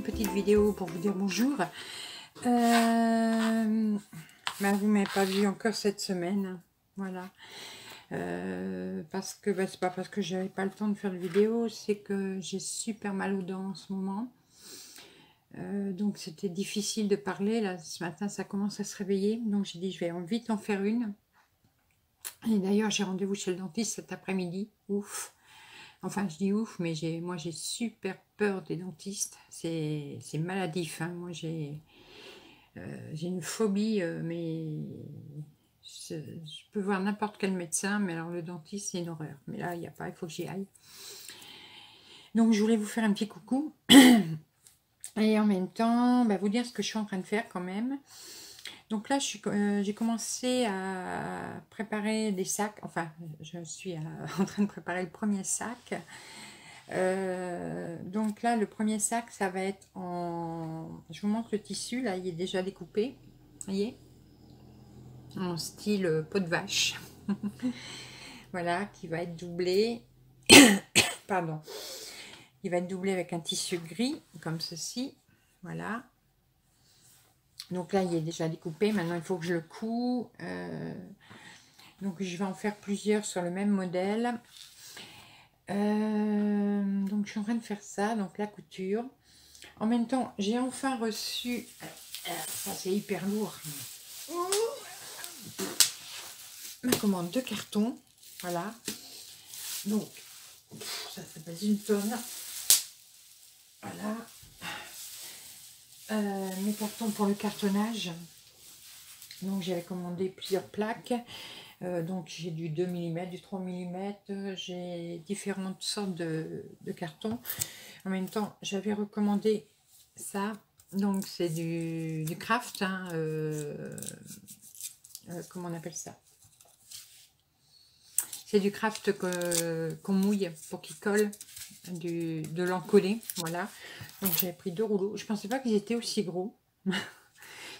une petite vidéo pour vous dire bonjour. Euh, bah, vous ne m'avez pas vu encore cette semaine. Voilà. Euh, parce que bah, c'est pas parce que j'avais pas le temps de faire de vidéo, c'est que j'ai super mal aux dents en ce moment. Euh, donc c'était difficile de parler. Là, ce matin, ça commence à se réveiller. Donc j'ai dit, je vais vite en faire une. Et d'ailleurs, j'ai rendez-vous chez le dentiste cet après-midi. Ouf. Enfin, je dis ouf, mais moi, j'ai super peur des dentistes. C'est maladif. Hein. Moi, j'ai euh, une phobie, euh, mais je, peux voir n'importe quel médecin, mais alors le dentiste, c'est une horreur. Mais là, il n'y a pas, il faut que j'y aille. Donc, je voulais vous faire un petit coucou. Et en même temps, bah, vous dire ce que je suis en train de faire quand même. Donc là, euh, j'ai commencé à préparer des sacs. Enfin, je suis en train de préparer le premier sac. Euh, donc là, le premier sac, ça va être en... Je vous montre le tissu, là, il est déjà découpé. Vous voyez? En style euh, peau de vache. voilà, qui va être doublé. Pardon. Il va être doublé avec un tissu gris, comme ceci. Voilà. Donc là, il est déjà découpé. Maintenant, il faut que je le couds. Euh, donc, je vais en faire plusieurs sur le même modèle. Euh, donc, je suis en train de faire ça. Donc, la couture. En même temps, j'ai enfin reçu... Ça, c'est hyper lourd. Ma commande de carton. Voilà. Donc, ça, pas une tonne. Voilà. Euh, mes cartons pour le cartonnage. Donc j'avais commandé plusieurs plaques. Euh, donc j'ai du 2 mm, du 3 mm. J'ai différentes sortes de, cartons. En même temps, j'avais recommandé ça. Donc c'est du, craft. Hein, euh, comment on appelle ça? C'est du craft qu'on mouille pour qu'il colle de l'encoller. Voilà. Donc j'avais pris deux rouleaux. Je pensais pas qu'ils étaient aussi gros.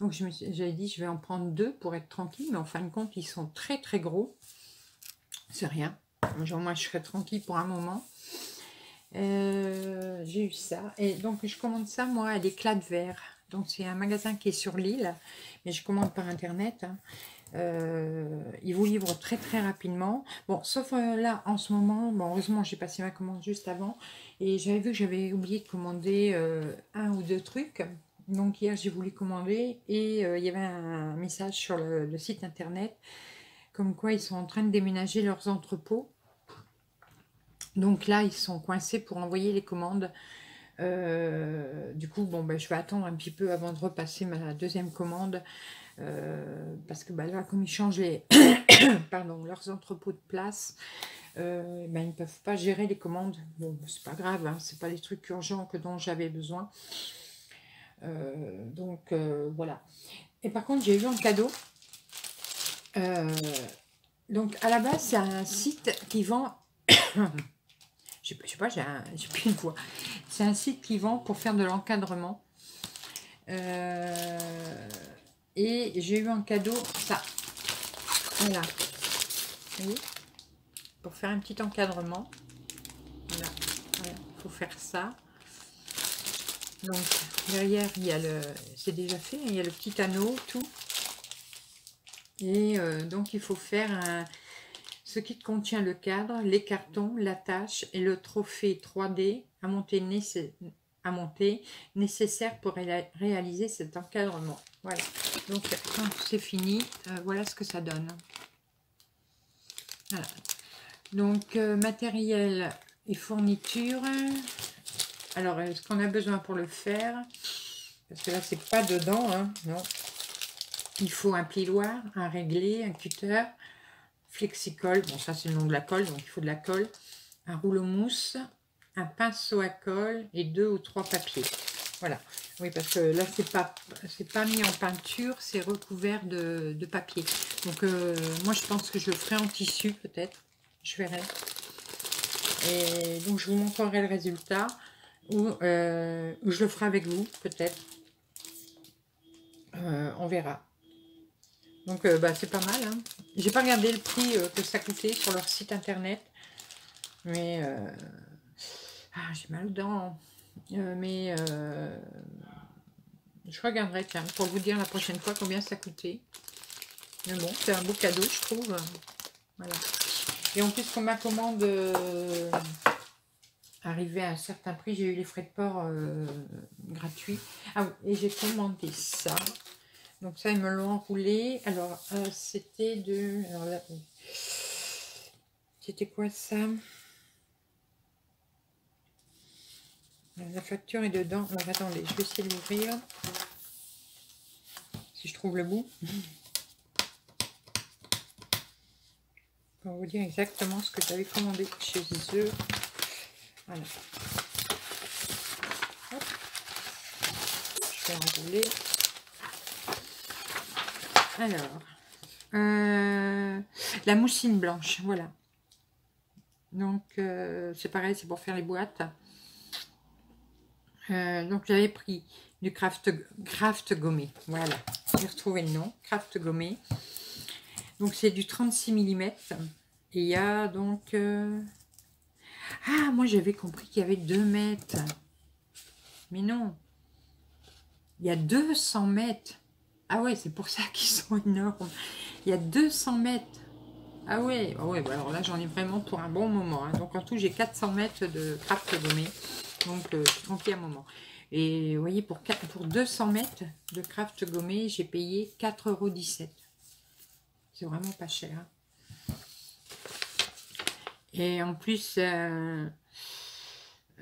Donc j'avais dit je vais en prendre deux pour être tranquille. Mais en fin de compte, ils sont très très gros. C'est rien. Genre moi je serai tranquille pour un moment. Euh, j'ai eu ça. Et donc je commande ça moi à l'éclat de verre. Donc c'est un magasin qui est sur l'île. Mais je commande par internet. Hein. Euh, ils vous livrent très très rapidement. Bon, sauf euh, là en ce moment, bon, heureusement j'ai passé ma commande juste avant et j'avais vu que j'avais oublié de commander euh, un ou deux trucs. Donc hier j'ai voulu commander et il y avait un message sur le, site internet comme quoi ils sont en train de déménager leurs entrepôts. Donc là ils sont coincés pour envoyer les commandes. du coup, bon, ben, je vais attendre un petit peu avant de repasser ma deuxième commande. Euh, parce que bah, là, comme ils changent pardon, leurs entrepôts de place, euh, ben, ils ne peuvent pas gérer les commandes. Bon, c'est pas grave, hein, c'est pas les trucs urgents que dont j'avais besoin. Euh, donc voilà. Et par contre, j'ai eu un cadeau. donc à la base, c'est un site qui vend. je sais pas, j'ai plus une voix. C'est un site qui vend pour faire de l'encadrement. Euh, et j'ai eu en cadeau ça. Voilà. Vous voyez Pour faire un petit encadrement. Voilà. Il faut faire ça. Donc, derrière, il y a le... C'est déjà fait. Il y a le petit anneau, tout. Et euh, donc, il faut faire un... ce qui contient le cadre, les cartons, la tâche et le trophée 3D à monter à monter nécessaire pour réaliser cet encadrement. Voilà. Donc, quand c'est fini, euh, voilà ce que ça donne. Voilà. Donc, euh, matériel et fourniture. Alors, est-ce qu'on a besoin pour le faire? Parce que là, c'est pas dedans, hein, non. Il faut un plioir, un réglé, un cutter, flexicole. Bon, ça, c'est le nom de la colle, donc il faut de la colle. Un rouleau mousse, un pinceau à colle et deux ou trois papiers. Voilà. Oui, parce que là, c'est pas, pas mis en peinture, c'est recouvert de, papier. Donc, euh, moi, je pense que je le ferai en tissu, peut-être. Je verrai. Et donc, je vous montrerai le résultat. Ou, euh, je le ferai avec vous, peut-être. Euh, on verra. Donc, bah, c'est pas mal. Hein. J'ai pas regardé le prix que ça coûtait sur leur site internet. Mais... ah, j'ai mal aux dents. Euh, mais euh, je regarderai, tiens, pour vous dire la prochaine fois combien ça coûtait. Mais bon, c'est un beau cadeau, je trouve. Voilà. Et en plus, quand ma commande euh, arrivait à un certain prix, j'ai eu les frais de port gratuits. Ah et j'ai commandé ça. Donc ça, ils me l'ont enroulé. Alors, c'était de... C'était quoi ça? La facture est dedans. Alors attendez, je vais essayer de l'ouvrir. Si je trouve le bout. Pour vous dire exactement ce que j'avais commandé chez eux. Voilà. Je vais enrouler. Alors, euh, la moussine blanche, voilà. Donc, euh, c'est pareil, c'est pour faire les boîtes. Euh, donc, j'avais pris du craft, gommé. Voilà, j'ai retrouvé le nom, craft gommé. Donc, c'est du 36 mm. Et il y a donc... Euh, ah, moi, j'avais compris qu'il y avait 2 mètres. Mais non. Il y a 200 mètres. Ah ouais, c'est pour ça qu'ils sont énormes. Il y a 200 mètres. Ah ouais, ah ouais bah alors là j'en ai vraiment pour un bon moment. Hein. Donc en tout j'ai 400 mètres de craft gommé. Donc euh, tranquille un moment. Et vous voyez, pour, 4, pour 200 mètres de craft gommé, j'ai payé 4,17€. C'est vraiment pas cher. Et en plus, euh,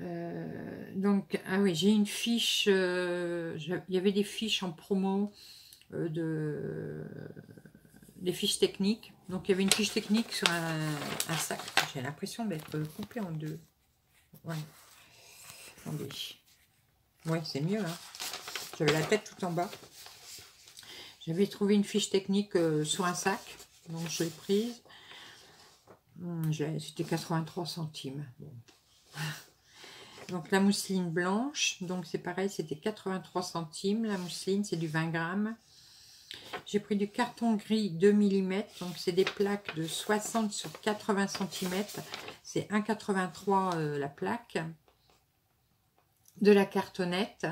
euh, donc, ah oui, j'ai une fiche, il y avait des fiches en promo de des fiches techniques. Donc il y avait une fiche technique sur un, sac. J'ai l'impression d'être coupé en deux. Ouais. Attendez. C'est mieux. Hein. J'avais la tête tout en bas. J'avais trouvé une fiche technique euh, sur un sac. Donc je l'ai prise. Hmm, c'était 83 centimes. Donc la mousseline blanche. Donc c'est pareil, c'était 83 centimes. La mousseline, c'est du 20 grammes. J'ai pris du carton gris 2 mm, donc c'est des plaques de 60 sur 80 cm. C'est 1,83 euh, la plaque. De la cartonnette,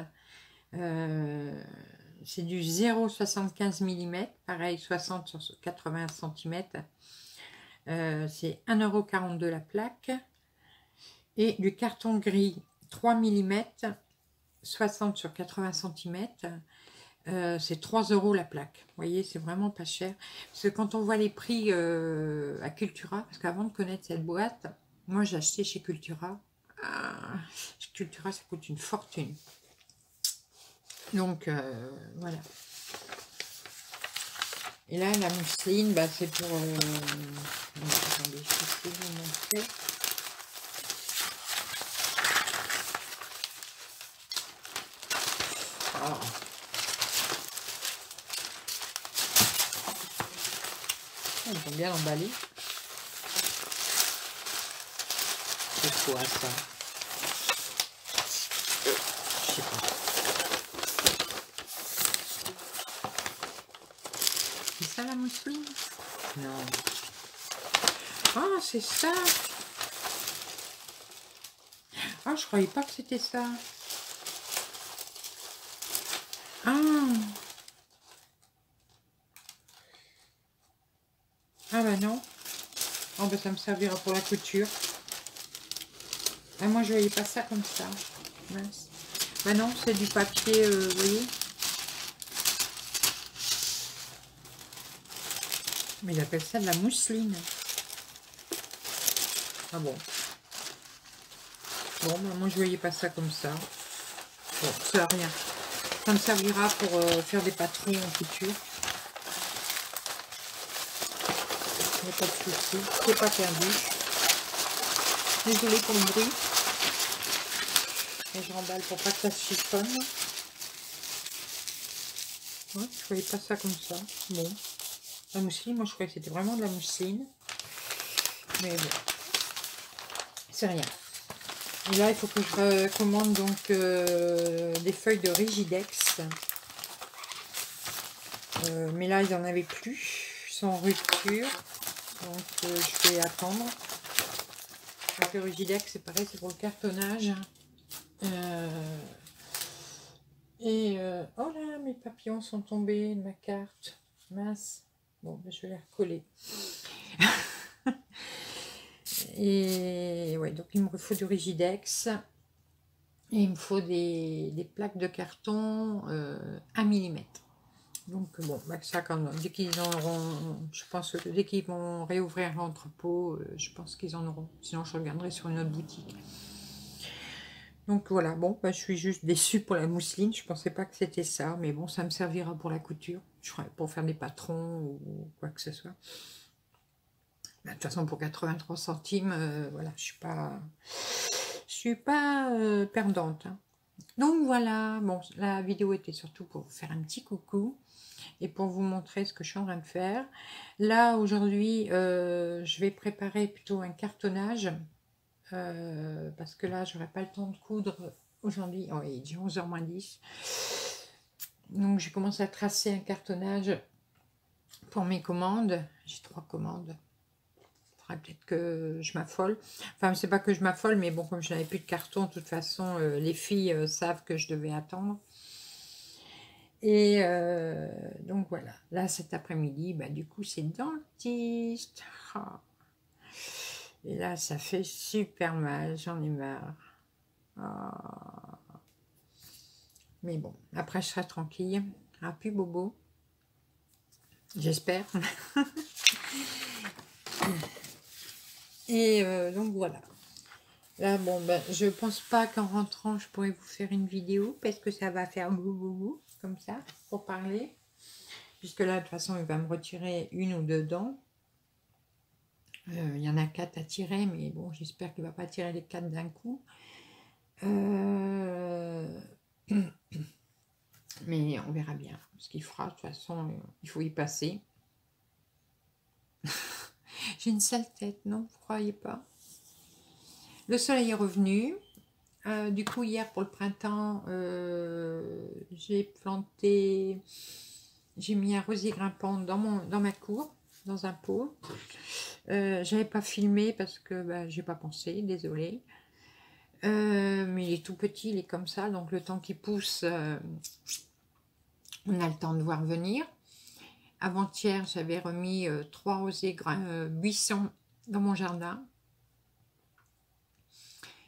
euh, c'est du 0,75 mm, pareil 60 sur 80 cm. Euh, c'est 1,42€ la plaque. Et du carton gris 3 mm, 60 sur 80 cm. Euh, c'est 3 euros la plaque. Voyez, c'est vraiment pas cher. Parce que quand on voit les prix euh, à Cultura, parce qu'avant de connaître cette boîte, moi j'ai acheté chez Cultura. Ah, Cultura, ça coûte une fortune. Donc, euh, voilà. Et là, la mousseline, bah, c'est pour... attendez, je vais vous montrer. Ah. Ils ont bien emballé. C'est quoi ça Je sais pas. C'est ça la mousseline Ah, c'est ça Ah, je croyais pas que c'était ça. Ah Ah bah non. Oh bah ça me servira pour la couture. Ah moi je voyais pas ça comme ça. Mince. Bah non, c'est du papier, euh, voyez. Mais il appelle ça de la mousseline. Ah bon. Bon, bah moi je voyais pas ça comme ça. Bon, ça rien. Ça me servira pour euh, faire des patrons en couture. pas de souci, c'est pas perdu. Désolée pour le bruit. Et je remballe pour pas que ça se chiffonne. Ouais, je voyais pas ça comme ça. Bon. La mousseline, moi je croyais que c'était vraiment de la mousseline. Mais bon, c'est rien. Et là, il faut que je commande donc euh, des feuilles de Rigidex. Euh, mais là, il n'y en avait plus, sans rupture. Donc, euh, je vais attendre. Donc, le Rigidex, c'est pareil, c'est pour le cartonnage. et, oh là, mes papillons sont tombés de ma carte. Mince. Bon, ben, je vais les recoller. Et ouais, donc il me faut du rigidex. Et il me faut des, plaques de carton euh, 1 mm. Donc bon, bah, ça quand, dès qu'ils en auront, je pense que dès qu'ils vont réouvrir l'entrepôt, euh, je pense qu'ils en auront. Sinon je regarderai sur une autre boutique. Donc voilà, bon, bah, je suis juste déçue pour la mousseline. Je pensais pas que c'était ça, mais bon, ça me servira pour la couture. Pour faire des patrons ou quoi que ce soit. Bah, de toute façon, pour 83 centimes, euh, voilà, je suis pas, je suis pas euh, perdante. Hein. Donc voilà, bon, la vidéo était surtout pour vous faire un petit coucou et pour vous montrer ce que je suis en train de faire. Là, aujourd'hui, euh, je vais préparer plutôt un cartonnage parce que là, j'aurai pas le temps de coudre aujourd'hui. Oh, il est 11h moins 10. Donc, j'ai commencé à tracer un cartonnage pour mes commandes. J'ai trois commandes peut-être que je m'affole. Enfin, c'est pas que je m'affole, mais bon, comme je n'avais plus de carton, de toute façon, euh, les filles euh, savent que je devais attendre. Et euh, donc voilà, là cet après-midi, bah, du coup c'est dentiste. Ah. Et là ça fait super mal, j'en ai marre. Ah. Mais bon, après je serai tranquille. Ah, plus bobo. J'espère. Et euh, donc voilà. Là, bon, ben, je pense pas qu'en rentrant, je pourrais vous faire une vidéo parce que ça va faire bou comme ça, pour parler. Puisque là, de toute façon, il va me retirer une ou deux dents. Euh, il y en a quatre à tirer, mais bon, j'espère qu'il va pas tirer les quatre d'un coup. Euh, mais on verra bien ce qu'il fera. De toute façon, il faut y passer. J'ai une sale tête, non Vous croyez pas? Le soleil est revenu. Euh, du coup, hier, pour le printemps, euh, j'ai planté... J'ai mis un rosier grimpant dans, mon, dans ma cour, dans un pot. Euh, J'avais pas filmé parce que bah, j'ai pas pensé, désolé. Euh, mais il est tout petit, il est comme ça, donc le temps qu'il pousse, on a le temps de voir venir. Avant-hier, j'avais remis euh, trois rosés euh, buissons dans mon jardin.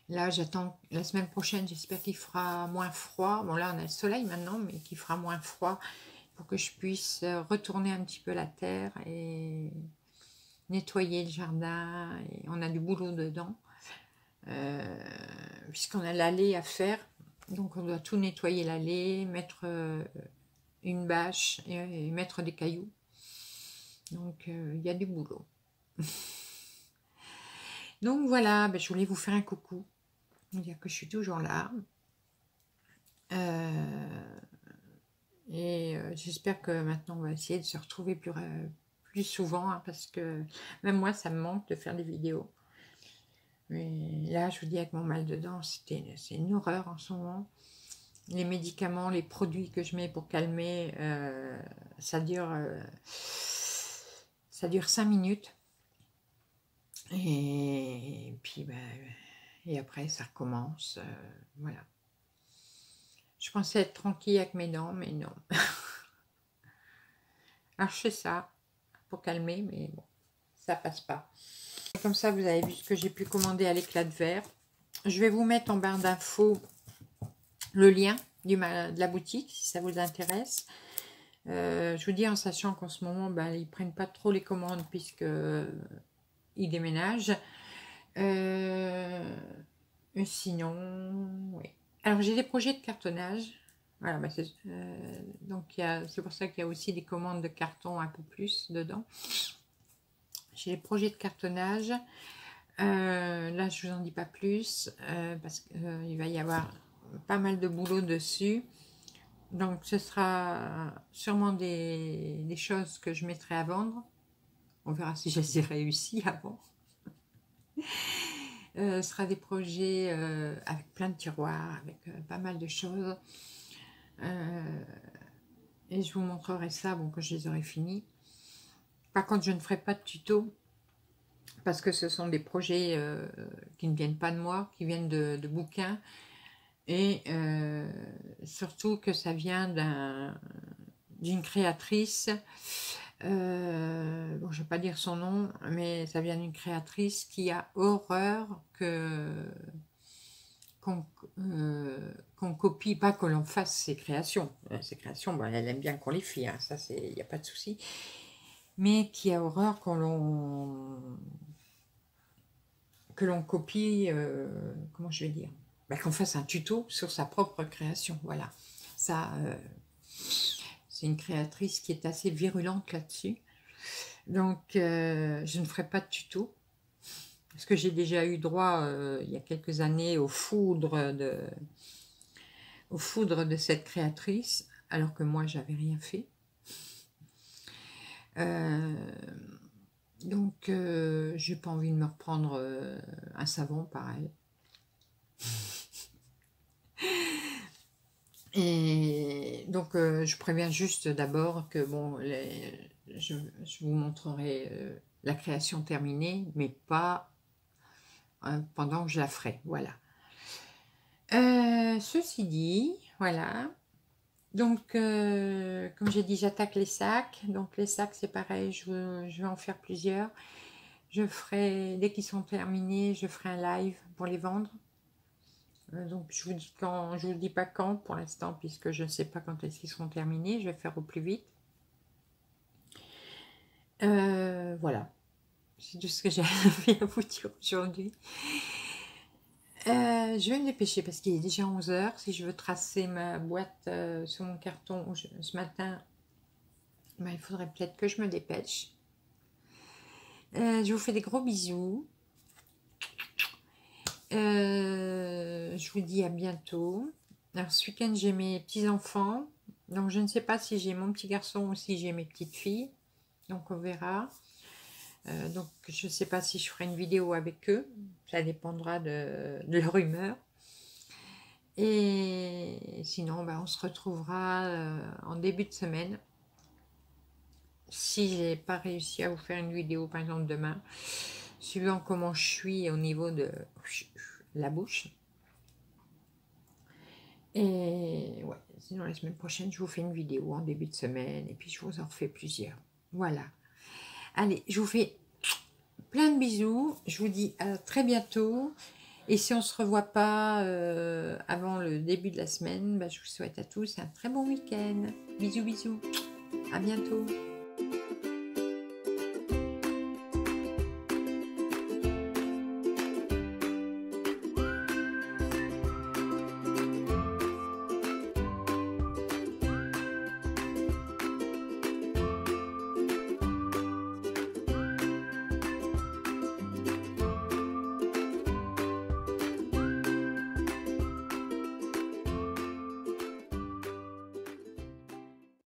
Là, j'attends la semaine prochaine, j'espère qu'il fera moins froid. Bon, là, on a le soleil maintenant, mais qu'il fera moins froid que je puisse euh, retourner un petit peu la terre et nettoyer le jardin. Et on a du boulot dedans, puisqu'on a l'allée à faire. Donc, on doit tout nettoyer l'allée, mettre une bâche et, mettre des cailloux. Donc, euh, il y a du boulot. Donc, voilà, ben, je voulais vous faire un coucou. Dire que je suis toujours là. Euh, et euh, j'espère que maintenant, on va essayer de se retrouver plus, plus souvent. Hein, parce que même moi, ça me manque de faire des vidéos. Mais là, je vous dis, avec mon mal de dents, c'est une horreur en ce moment les médicaments, les produits que je mets pour calmer, euh, ça dure euh, ça dure 5 minutes. Et, puis, ben, et après, ça recommence. Euh, voilà. Je pensais être tranquille avec mes dents, mais non. Alors, je fais ça pour calmer, mais bon, ça passe pas. Comme ça, vous avez vu ce que j'ai pu commander à l'éclat de verre. Je vais vous mettre en barre d'infos le lien du, de la boutique si ça vous intéresse. Euh, je vous dis en sachant qu'en ce moment, ben, ils prennent pas trop les commandes puisque ils déménagent. Euh, sinon, oui. Alors j'ai des projets de cartonnage. Voilà, ben, euh, donc c'est pour ça qu'il y a aussi des commandes de carton un peu plus dedans. J'ai des projets de cartonnage. là, je vous en dis pas plus parce qu'il va y avoir pas mal de boulot dessus. Donc ce sera sûrement des, choses que je mettrai à vendre. On verra si je les ai réussi avant. Euh, ce sera des projets euh, avec plein de tiroirs, avec euh, pas mal de choses. Et je vous montrerai ça bon, quand je les aurai finis. Par contre, je ne ferai pas de tuto parce que ce sont des projets qui ne viennent pas de moi, qui viennent de, bouquins et surtout que ça vient d'une créatrice. Euh, bon, je ne vais pas dire son nom, mais ça vient d'une créatrice qui a horreur que qu'on euh, copie, pas que l'on fasse ses créations. Ses créations, bon, elle aime bien qu'on les fie, hein, ça, il n'y a pas de souci. Mais qui a horreur qu'on l'on que l'on copie, comment je vais dire? Bah, qu'on fasse un tuto sur sa propre création. Voilà. Ça, euh, c'est une créatrice qui est assez virulente là-dessus. Donc, euh, je ne ferai pas de tuto. Parce que j'ai déjà eu droit, euh, il y a quelques années, au foudre de, au foudre de cette créatrice, alors que moi, j'avais rien fait. donc, j'ai pas envie de me reprendre un savon pareil. Donc, euh, je préviens juste d'abord que bon, je, vous montrerai euh, la création terminée, mais pas euh, pendant que je la ferai. Voilà. ceci dit, voilà. Donc, comme j'ai dit, j'attaque les sacs. Donc, les sacs, c'est pareil, je, je, vais en faire plusieurs. Je ferai, dès qu'ils sont terminés, je ferai un live pour les vendre. Euh, donc je vous dis quand, je vous dis pas quand pour l'instant puisque je ne sais pas quand est-ce qu'ils seront terminés. Je vais faire au plus vite. Euh, voilà, c'est tout ce que j'ai à vous dire aujourd'hui. Euh, je vais me dépêcher parce qu'il est déjà 11h. Si je veux tracer ma boîte sur mon carton ce matin, ben, il faudrait peut-être que je me dépêche. je vous fais des gros bisous. Euh, je vous dis à bientôt. Alors ce week-end j'ai mes petits-enfants. Donc je ne sais pas si j'ai mon petit garçon ou si j'ai mes petites filles. Donc on verra. Euh, donc je ne sais pas si je ferai une vidéo avec eux. Ça dépendra de, leur humeur. Et sinon ben, on se retrouvera euh, en début de semaine. Si j'ai pas réussi à vous faire une vidéo par exemple demain suivant comment je suis au niveau de la bouche. Et ouais, sinon la semaine prochaine, je vous fais une vidéo en début de semaine et puis je vous en refais plusieurs. Voilà. Allez, je vous fais plein de bisous. Je vous dis à très bientôt. Et si on ne se revoit pas euh, avant le début de la semaine, bah, je vous souhaite à tous un très bon week-end. Bisous, bisous. À bientôt.